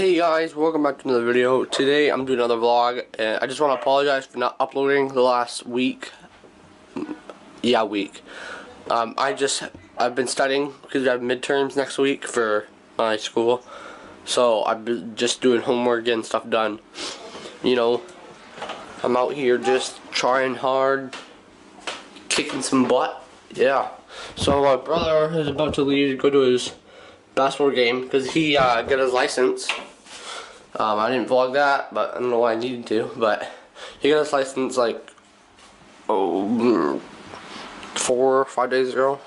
Hey guys, welcome back to another video. Today I'm doing another vlog and I just want to apologize for not uploading the last week. Yeah, week. Um, I just, I've been studying because we have midterms next week for my school. So I've been just doing homework, getting stuff done. You know, I'm out here just trying hard, kicking some butt. Yeah. So my brother is about to leave to go to his basketball game because he uh, got his license. Um, I didn't vlog that, but I don't know why I needed to. But he got his license like oh, four or five days ago,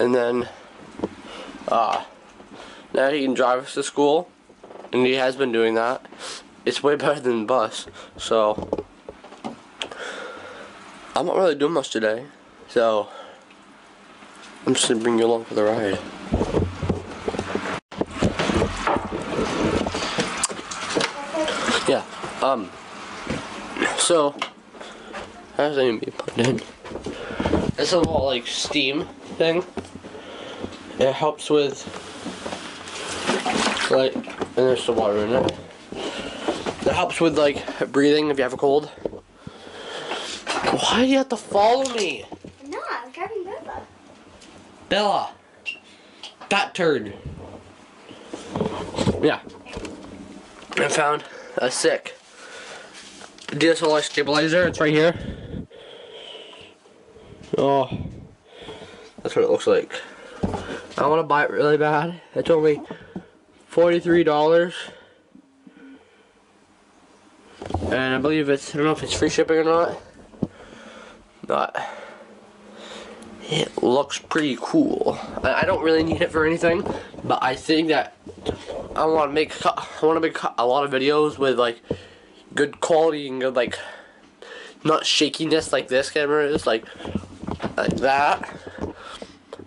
and then uh, now he can drive us to school, and he has been doing that. It's way better than bus, so I'm not really doing much today. So I'm just gonna bring you along for the ride. Yeah. Um. So, how's that even be put in? It's a little like steam thing. It helps with like, and there's some water in it. It helps with like breathing if you have a cold. Why do you have to follow me? No, I'm driving Bella. Bella. That turd. Yeah. I found a sick DSLR stabilizer. It's right here. Oh, that's what it looks like. I want to buy it really bad. It's only forty-three dollars, and I believe it's. I don't know if it's free shipping or not. But it looks pretty cool. I don't really need it for anything, but I think that I want to make I want to make a lot of videos with like good quality and good like not shakiness like this camera is like like that.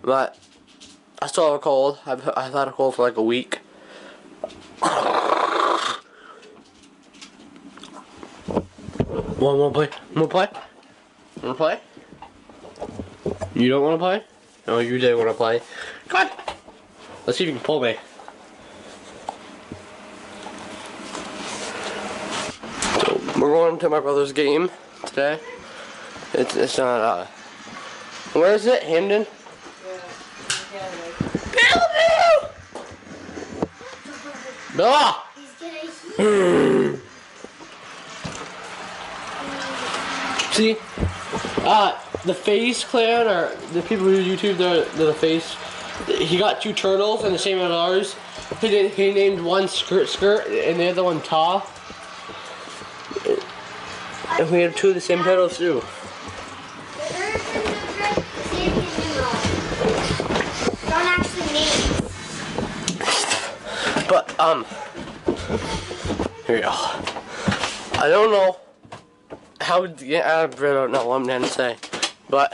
But I still have a cold. I've I've had a cold for like a week. One more play. One more play. Wanna play? You don't wanna play? No, you did wanna play. Come on! Let's see if you can pull me. So, we're going to my brother's game today. It's, it's not, uh... Where is it? Hamden? Bella! He's gonna See, uh, the FaZe Clan, or the people who YouTube, they're, they're the FaZe. He got two turtles and the same as ours. He did, he named one Skirt Skirt and the other one Ta. And we have two of the same turtles too. Don't actually name. But, um, here we go. I don't know how to get out of I don't know what I'm gonna say. But,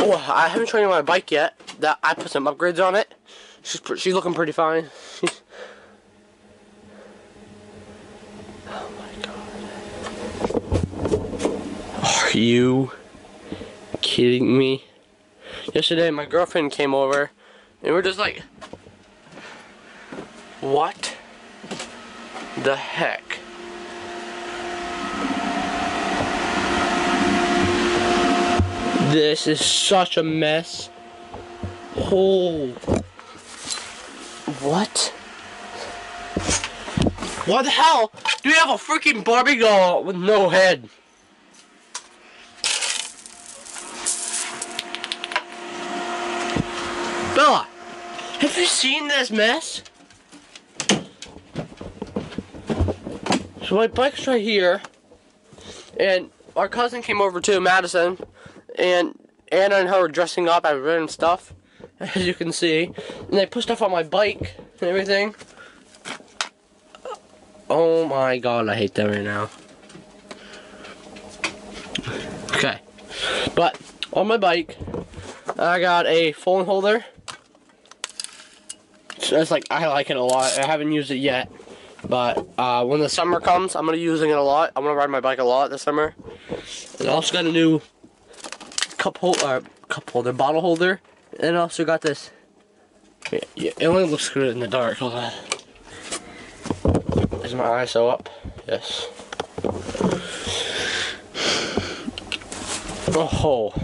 oh, I haven't shown you my bike yet. That I put some upgrades on it. She's, she's looking pretty fine. She's, oh my god. Are you kidding me? Yesterday, my girlfriend came over, and we're just like, what the heck? This is such a mess. Oh. What? What the hell? Do you have a freaking Barbie doll with no head? Bella, have you seen this mess? So my bike's right here, and our cousin came over too, Madison, and Anna and her were dressing up at random stuff, as you can see, and they put stuff on my bike and everything. Oh my god, I hate that right now. Okay, but on my bike, I got a phone holder. So it's like I like it a lot. I haven't used it yet. But uh, when the summer comes, I'm gonna be using it a lot. I'm gonna ride my bike a lot this summer. And I also got a new cup holder, uh, cup holder, bottle holder, and also got this. Yeah, yeah, it only looks good in the dark. Hold on. Is my eye so up? Yes. Oh.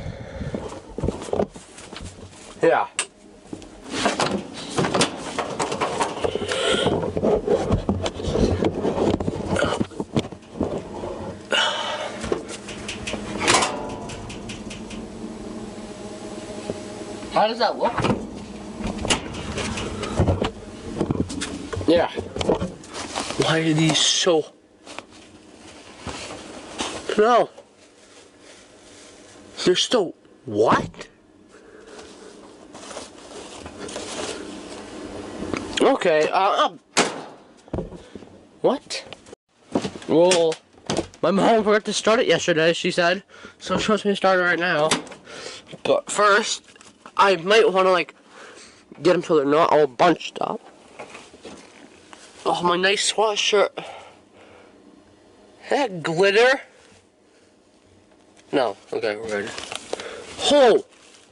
Yeah. How does that look? Yeah. Why are these so... No. They're still... What? Okay, uh... um, What? Well... My mom forgot to start it yesterday, she said. So she wants me to start it right now. But first, I might want to, like, get them so they're not all bunched up. Oh, my nice sweatshirt. That glitter? No. Okay, we're. Oh,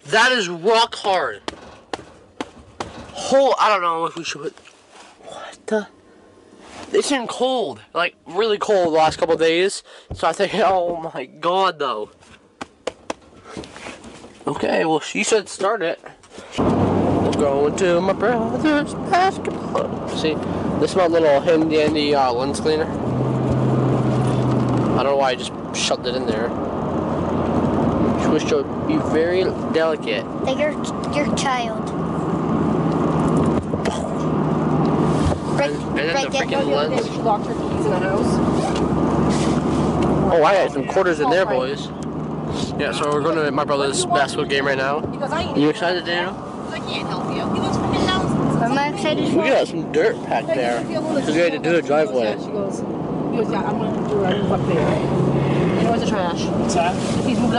that is rock hard. Oh, I don't know if we should put... What the... It's been cold. Like, really cold the last couple days. So I think, oh my god, though. Okay, well, she said start it. We're going to my brother's basketball. See, this is my little handy dandy uh, lens cleaner. I don't know why I just shoved it in there. She was to be very delicate. Like your your child. Right, And then right the freaking lens. Locked her keys in the house. Oh, I had some quarters in there, boys. Yeah, so we're going to my brother's basketball game right now. He goes, I ain't. You excited, Daniel? I can't help you. He looks freaking. I'm not excited We got some dirt packed there. Because we had to do a driveway. She goes, he goes, yeah, I'm gonna do it. I move up there. And where's the trash? What's that? He's moving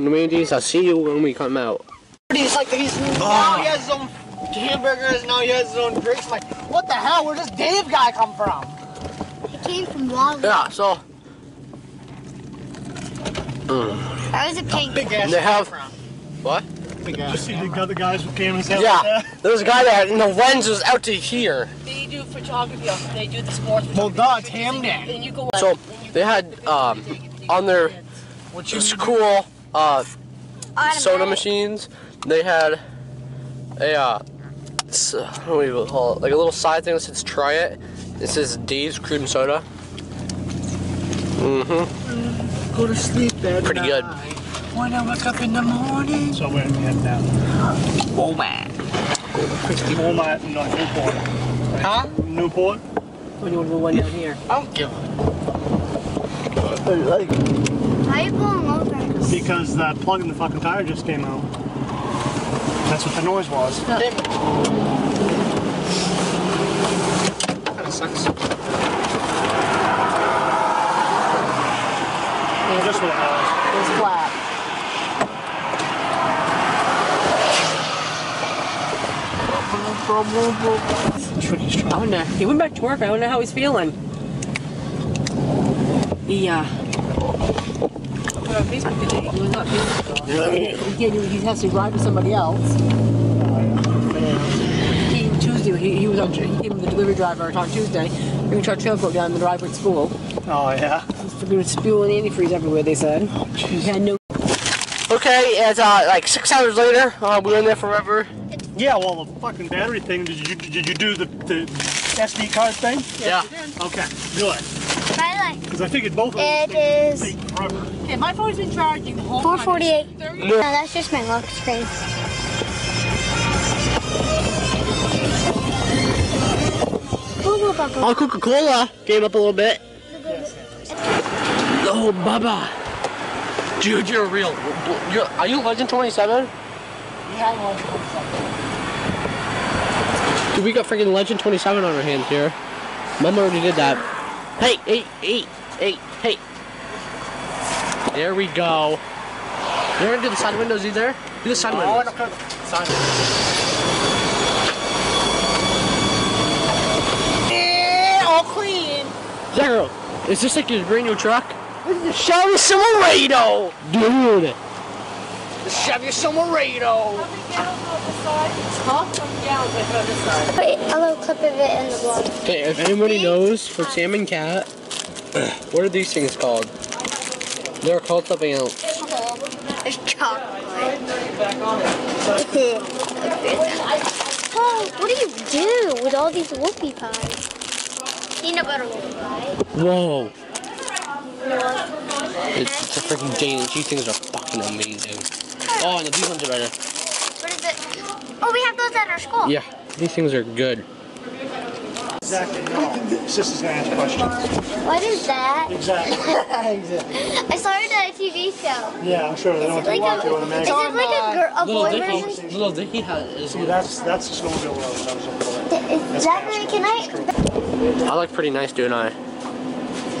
see the horizon. We're about to go into Mandy's. I'll see you when we come out. He's like he's now he has his own hamburgers. Now he has his own drinks. I'm like, what the hell? Where does Dave guy come from? He came from Wally. Yeah, so That was a pink. Big ass. They have- from. what? Big ass. Just see the other guys with cameras out Yeah, there. there was a guy there, and the lens was out to here. They do photography. They do the sports. Well, duh, it's him then. And you go. So they had um, on their school uh, soda machines. They had a uh, s- what do you call it? Like a little side thing that says "Try it." It says Dave's Cream Soda. Mm-hmm. Go to sleep, Dad. Pretty good. When I wake up in the morning. So we're heading down. Oh man. Walmart in uh, Newport. Huh? Newport? When you want to go one down here. I don't give a. Why are you pulling over? Because the plug in the fucking tire just came out. That's what the noise was. Kinda sucks. Just what it was. It's flat. Tricky strong. I wonder. He went back to work. I wonder how he's feeling. Yeah. Facebook today. He was not Facebook. He, can't- he has to ride with somebody else. He, Tuesday, he, he was on. He came the delivery driver on Tuesday. Bringing our trail coat down the driveway at school. Oh, yeah. There was spewing antifreeze everywhere. They said. He had no. Okay, it's uh, like six hours later. Uh, we were in there forever. Yeah, well, the fucking battery thing, did you, did you do the, the SD card thing? Yeah. Okay, good. By the way, Because I figured both of It those would take forever. Yeah, my phone's been charging the whole 448. time. No, that's just my lock screen. Google Oh, Coca-Cola came up a little bit. Oh, Bubba. Dude, you're real. You're, are you Legend 27? Dude, we got freaking Legend 27 on our hands here. Mom already did that. Hey, hey, hey, hey, hey. There we go. You're gonna do the side windows either? Do the side Oh, windows. no, Side Yeah, all clean. Zero, is this like your brand new truck? This is a Chevy Silverado! Dude! The Chevy Silverado. Put a little clip of it in the blog. Okay, if anybody knows for Sam and Cat, what are these things called? They're called something else. It's chocolate. oh, what do you do with all these whoopie pies? Peanut butter whoopie pie. Whoa! It's, it's a freaking Jane. These things are fucking amazing. Oh, no, these ones are better. What is it? Oh, we have those at our school. Yeah, these things are good. Exactly, no. Sister's gonna ask questions. What is that? Exactly. I saw it on a TV show. Yeah, I'm sure they don't Is have to like watch a, it on a is it magazine. like a, girl, a Little boy Dicky, version? little Dicky has. Is, See, that's, that's the snowmobile road that was over there. Is that can I? I look pretty nice, don't I?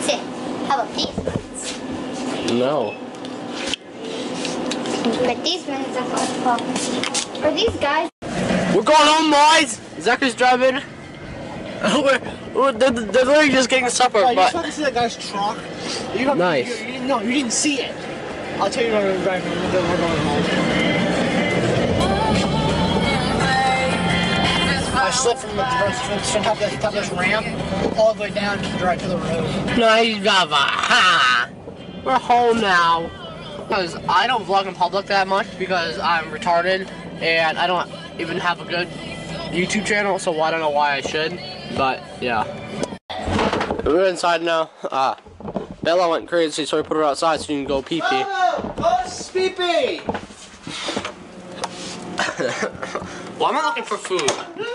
Sit. How about these ones? No. But these ones are well, Are these guys? We're going home, boys! Zachary's driving. we're, we're, they're, they're literally just getting supper, Oh, you but. saw to see that guy's truck? You have, Nice. You, you no, you didn't see it. I'll tell you when we're driving. We're going we're going home. I slipped from the from, from top, of the, top of this ramp all the way down to drive to the road. Nice Java. Ha! We're home now. Because I don't vlog in public that much because I'm retarded and I don't even have a good YouTube channel, so I don't know why I should. But yeah. We're inside now. Uh, Bella went crazy, so we put her outside so you can go pee pee. Oh, oh, Speepy! well, I'm not looking for food.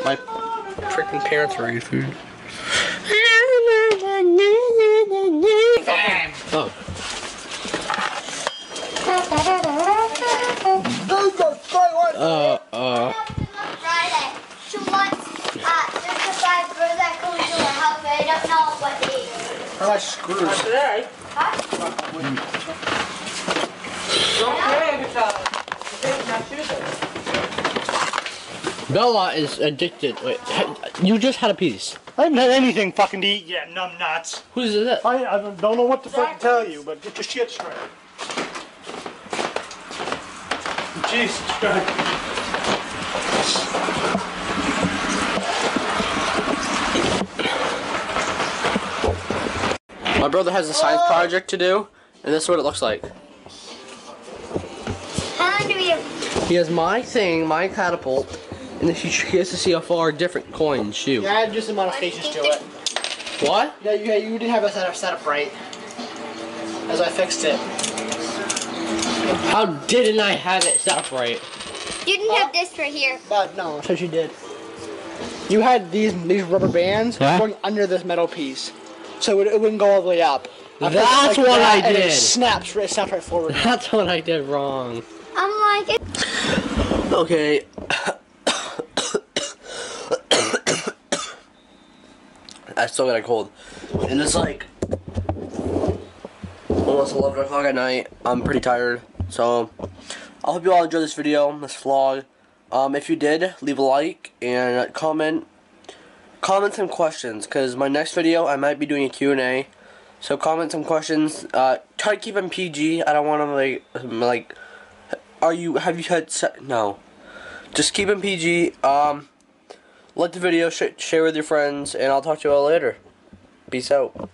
My freaking parents are eating food. Oh. Uh, uh. Friday. She wants. Uh, there's a five girls that come to her house, but I don't know what they. How about screws? Today. Huh? Okay, good job. Okay, not. Bella is addicted. Wait, you just had a piece. I haven't had anything fucking to eat yet, numb nuts. Who's that? I, I don't know what to fucking tell you, but get your shit straight. Jesus Christ. My brother has a science project to do, and this is what it looks like. How long do we have? He has my thing, my catapult, and then he he has to see how far different coins shoot. Yeah, I had just some modifications to it. What? Yeah, you, you didn't have it set up, set up right. As I fixed it. How didn't I have it set up right? You didn't have this right here. But no, so she did. You had these these rubber bands Yeah. going under this metal piece, so it, it wouldn't go all the way up. I put it That's what I and did. It snaps, right, snaps right forward. That's what I did wrong. I'm like, Okay. I still got a cold. And it's like almost 11 o'clock at night. I'm pretty tired. So I hope you all enjoyed this video, this vlog. Um, if you did, leave a like and comment. Comment some questions, because my next video I might be doing a Q&A. So comment some questions. Uh, try to keep them PG. I don't want to like, like, are you, have you had, no. Just keep them PG. Um, like the video, sh share with your friends, and I'll talk to you all later. Peace out.